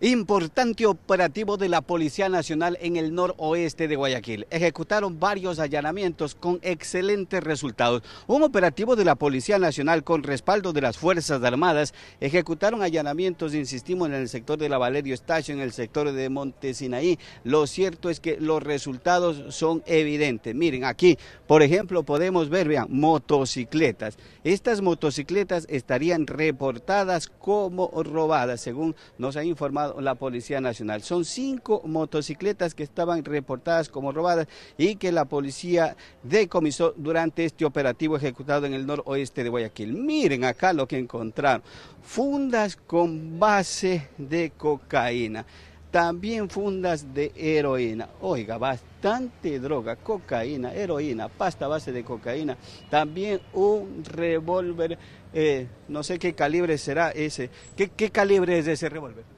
Importante operativo de la Policía Nacional en el noroeste de Guayaquil. Ejecutaron varios allanamientos con excelentes resultados. Un operativo de la Policía Nacional con respaldo de las Fuerzas Armadas ejecutaron allanamientos, insistimos, en el sector de la Valerio Estacio, en el sector de Montesinaí. Lo cierto es que los resultados son evidentes. Miren, aquí, por ejemplo, podemos ver, vean, motocicletas. Estas motocicletas estarían reportadas como robadas, según nos ha informado la Policía Nacional. Son cinco motocicletas que estaban reportadas como robadas y que la policía decomisó durante este operativo ejecutado en el noroeste de Guayaquil. Miren acá lo que encontraron. Fundas con base de cocaína también fundas de heroína. Oiga, bastante droga, cocaína, heroína, pasta base de cocaína. También un revólver, eh, no sé qué calibre será ese. ¿Qué, qué calibre es ese revólver?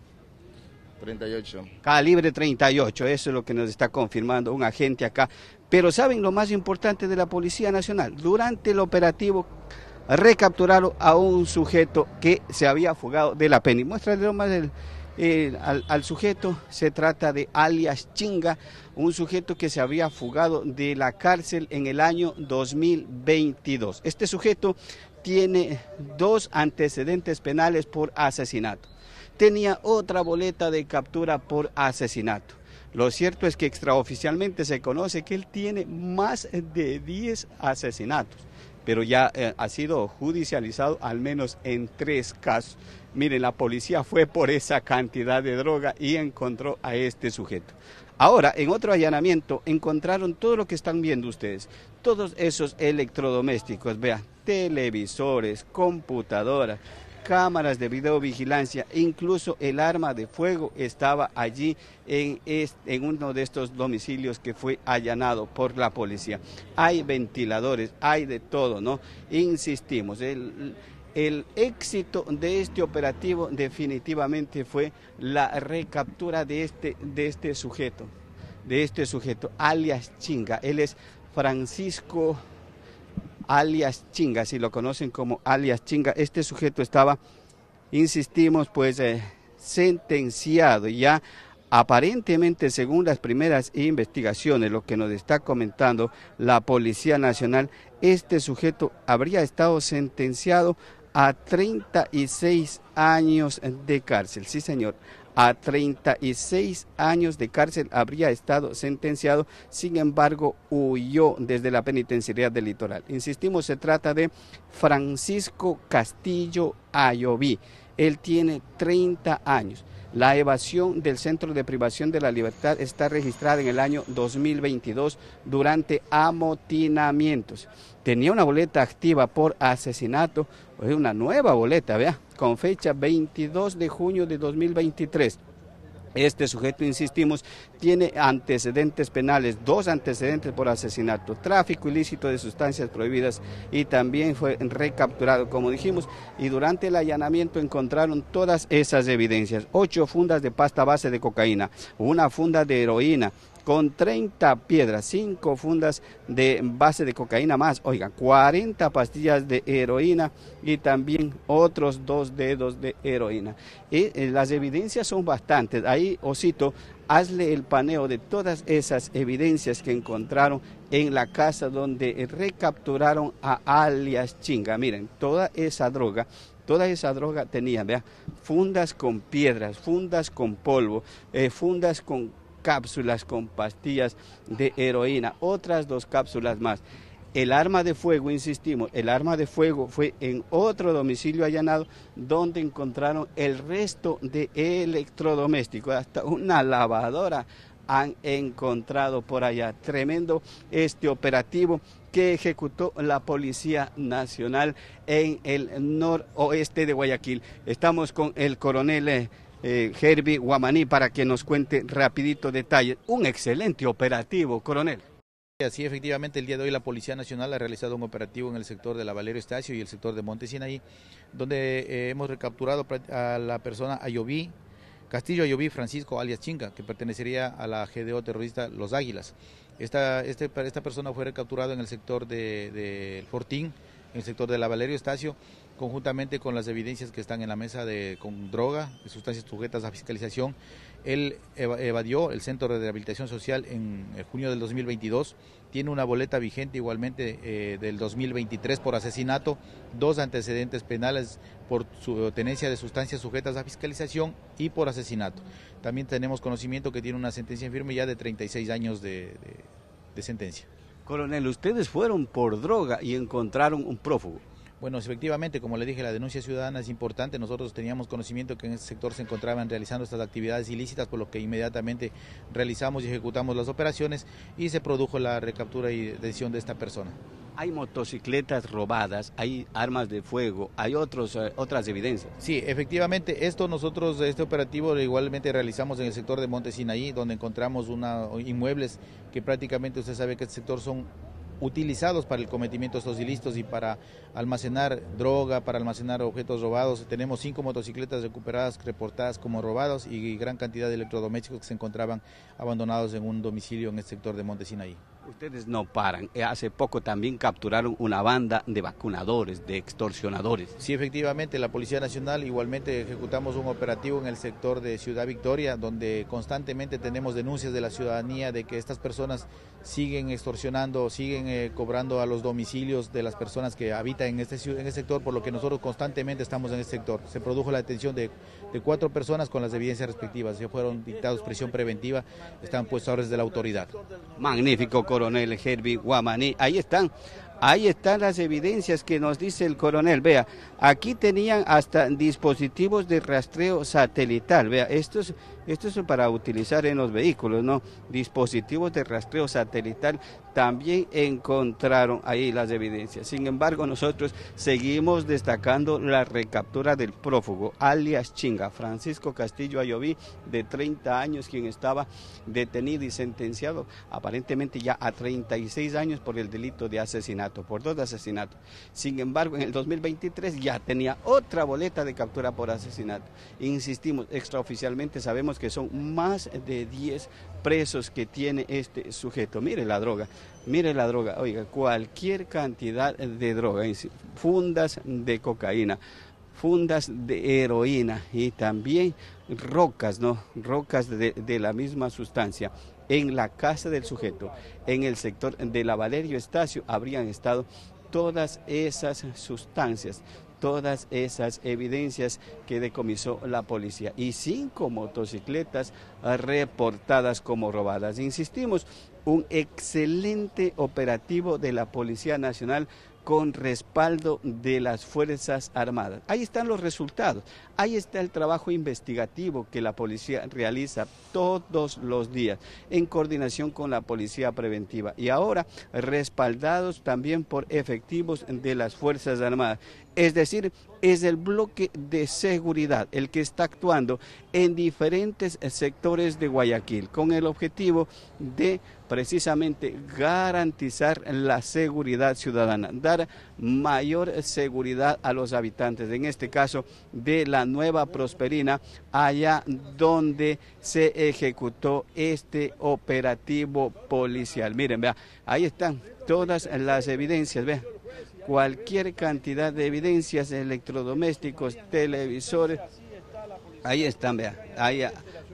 38. Calibre 38, eso es lo que nos está confirmando un agente acá. Pero ¿saben lo más importante de la Policía Nacional? Durante el operativo recapturaron a un sujeto que se había fugado de la pena. Y muéstrale más al, al, sujeto, se trata de alias Chinga, un sujeto que se había fugado de la cárcel en el año 2022. Este sujeto tiene dos antecedentes penales por asesinato tenía otra boleta de captura por asesinato. Lo cierto es que extraoficialmente se conoce que él tiene más de 10 asesinatos, pero ya eh, ha sido judicializado al menos en tres casos. Miren, la policía fue por esa cantidad de droga y encontró a este sujeto. Ahora, en otro allanamiento, encontraron todo lo que están viendo ustedes, todos esos electrodomésticos, vean, televisores, computadoras, cámaras de videovigilancia, incluso el arma de fuego estaba allí en, en uno de estos domicilios que fue allanado por la policía. Hay ventiladores, hay de todo, ¿no? Insistimos, el, el éxito de este operativo definitivamente fue la recaptura de este, de este sujeto, de este sujeto, alias Chinga. Él es Francisco alias Chinga, si lo conocen como alias Chinga. Este sujeto estaba, insistimos, pues eh, sentenciado ya aparentemente según las primeras investigaciones, lo que nos está comentando la Policía Nacional, este sujeto habría estado sentenciado a 36 años de cárcel. Sí, señor, a 36 años de cárcel habría estado sentenciado, sin embargo huyó desde la penitenciaría del litoral. Insistimos, se trata de Francisco Castillo Ayoví. Él tiene 30 años. La evasión del Centro de Privación de la Libertad está registrada en el año 2022 durante amotinamientos. Tenía una boleta activa por asesinato, es una nueva boleta, vea, con fecha 22 de junio de 2023. Este sujeto, insistimos, tiene antecedentes penales, dos antecedentes por asesinato, tráfico ilícito de sustancias prohibidas y también fue recapturado, como dijimos, y durante el allanamiento encontraron todas esas evidencias, ocho fundas de pasta base de cocaína, una funda de heroína, con 30 piedras, 5 fundas de base de cocaína más, oiga, 40 pastillas de heroína y también otros dos dedos de heroína. Y eh, las evidencias son bastantes. Ahí, Osito, hazle el paneo de todas esas evidencias que encontraron en la casa donde recapturaron a alias Chinga. Miren, toda esa droga toda esa droga tenía, vea, fundas con piedras, fundas con polvo, eh, fundas con cápsulas con pastillas de heroína, otras dos cápsulas más. El arma de fuego, insistimos, el arma de fuego fue en otro domicilio allanado donde encontraron el resto de electrodomésticos, hasta una lavadora han encontrado por allá. Tremendo este operativo que ejecutó la Policía Nacional en el noroeste de Guayaquil. Estamos con el coronel eh, Herbie Guamaní para que nos cuente rapidito detalles. Un excelente operativo, coronel. Así efectivamente el día de hoy la Policía Nacional ha realizado un operativo en el sector de la Valerio Estacio y el sector de Monte Sinaí, donde eh, hemos recapturado a la persona Ayoví, Castillo Ayoví Francisco alias Chinga, que pertenecería a la GDO terrorista Los Águilas. Esta, este, esta persona fue recapturada en el sector del de, Fortín, en el sector de la Valerio Estacio, conjuntamente con las evidencias que están en la mesa de con droga, sustancias sujetas a fiscalización. Él evadió el Centro de Rehabilitación Social en eh, junio del 2022, tiene una boleta vigente igualmente eh, del 2023 por asesinato, dos antecedentes penales por su tenencia de sustancias sujetas a fiscalización y por asesinato. También tenemos conocimiento que tiene una sentencia firme ya de 36 años de sentencia. Coronel, ustedes fueron por droga y encontraron un prófugo. Bueno, efectivamente, como le dije, la denuncia ciudadana es importante. Nosotros teníamos conocimiento que en este sector se encontraban realizando estas actividades ilícitas, por lo que inmediatamente realizamos y ejecutamos las operaciones y se produjo la recaptura y detención de esta persona. Hay motocicletas robadas, hay armas de fuego, hay otros, eh, otras evidencias. Sí, efectivamente, esto nosotros, este operativo igualmente realizamos en el sector de Monte Sinaí, donde encontramos una, inmuebles que prácticamente usted sabe que este sector son utilizados para el cometimiento de estos ilícitos y para almacenar droga, para almacenar objetos robados. Tenemos cinco motocicletas recuperadas, reportadas como robados y gran cantidad de electrodomésticos que se encontraban abandonados en un domicilio en el sector de Montesinaí. Ustedes no paran. Eh, hace poco también capturaron una banda de vacunadores, de extorsionadores. Sí, efectivamente, la Policía Nacional igualmente ejecutamos un operativo en el sector de Ciudad Victoria, donde constantemente tenemos denuncias de la ciudadanía de que estas personas siguen extorsionando, siguen eh, cobrando a los domicilios de las personas que habitan en este, en este sector, por lo que nosotros constantemente estamos en este sector. Se produjo la detención de, de cuatro personas con las evidencias respectivas. Ya fueron dictados prisión preventiva, están puestos ahora de la autoridad. Magnífico, coronel Herbie Guamaní. Ahí están. Ahí están las evidencias que nos dice el coronel. Vea, aquí tenían hasta dispositivos de rastreo satelital. Vea, estos, estos son para utilizar en los vehículos, ¿no? Dispositivos de rastreo satelital también encontraron ahí las evidencias. Sin embargo, nosotros seguimos destacando la recaptura del prófugo, alias Chinga, Francisco Castillo Ayoví, de 30 años, quien estaba detenido y sentenciado aparentemente ya a 36 años por el delito de asesinato, por dos asesinatos. Sin embargo, en el 2023 ya tenía otra boleta de captura por asesinato. Insistimos, extraoficialmente sabemos que son más de 10 presos que tiene este sujeto. Mire la droga, mire la droga, oiga, cualquier cantidad de droga, fundas de cocaína, fundas de heroína y también rocas, ¿no? Rocas de, de la misma sustancia. En la casa del sujeto, en el sector de la Valerio Estacio, habrían estado todas esas sustancias, todas esas evidencias que decomisó la policía y cinco motocicletas reportadas como robadas. Insistimos, un excelente operativo de la Policía Nacional con respaldo de las Fuerzas Armadas. Ahí están los resultados, ahí está el trabajo investigativo que la policía realiza todos los días en coordinación con la Policía Preventiva y ahora respaldados también por efectivos de las Fuerzas Armadas. Es decir, es el bloque de seguridad el que está actuando en diferentes sectores de Guayaquil con el objetivo de precisamente garantizar la seguridad ciudadana, dar mayor seguridad a los habitantes, en este caso de la Nueva Prosperina, allá donde se ejecutó este operativo policial. Miren, vea, ahí están todas las evidencias, vean cualquier cantidad de evidencias, electrodomésticos, televisores. Ahí están, vean, hay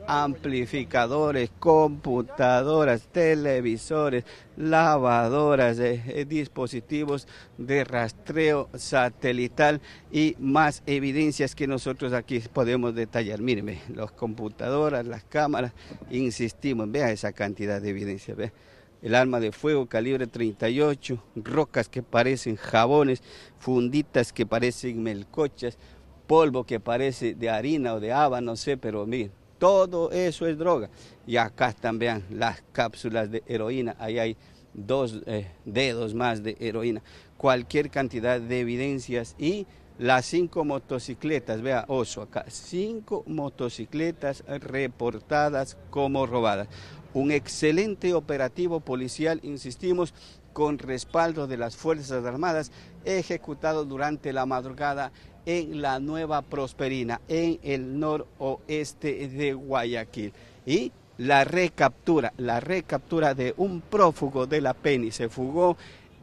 amplificadores, computadoras, televisores, lavadoras, eh, dispositivos de rastreo satelital y más evidencias que nosotros aquí podemos detallar. Mírenme, las computadoras, las cámaras, insistimos, vea esa cantidad de evidencias, vea el arma de fuego calibre 38, rocas que parecen jabones, funditas que parecen melcochas, polvo que parece de harina o de haba, no sé, pero miren, todo eso es droga. Y acá vean, las cápsulas de heroína, ahí hay dos eh, dedos más de heroína, cualquier cantidad de evidencias y las cinco motocicletas, vea oso acá, cinco motocicletas reportadas como robadas un excelente operativo policial, insistimos, con respaldo de las Fuerzas Armadas, ejecutado durante la madrugada en la Nueva Prosperina, en el noroeste de Guayaquil. Y la recaptura, la recaptura de un prófugo de la PENI se fugó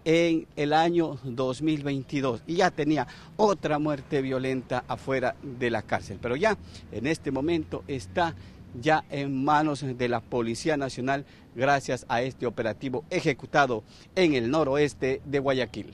en el año 2022 y ya tenía otra muerte violenta afuera de la cárcel. Pero ya en este momento está ya en manos de la Policía Nacional gracias a este operativo ejecutado en el noroeste de Guayaquil.